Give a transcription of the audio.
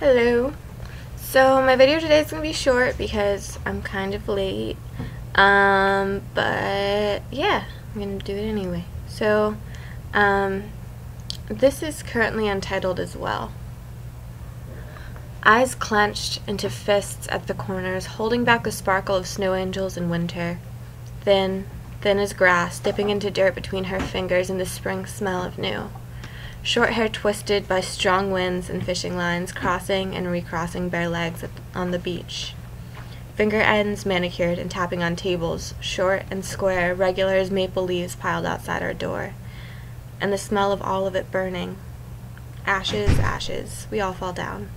Hello. So my video today is going to be short because I'm kind of late. Um, but yeah, I'm going to do it anyway. So, um, this is currently untitled as well. Eyes clenched into fists at the corners, holding back the sparkle of snow angels in winter. Thin, thin as grass, dipping into dirt between her fingers in the spring smell of new. Short hair twisted by strong winds and fishing lines, crossing and recrossing bare legs on the beach. Finger ends manicured and tapping on tables, short and square, regular as maple leaves piled outside our door. And the smell of all of it burning. Ashes, ashes, we all fall down.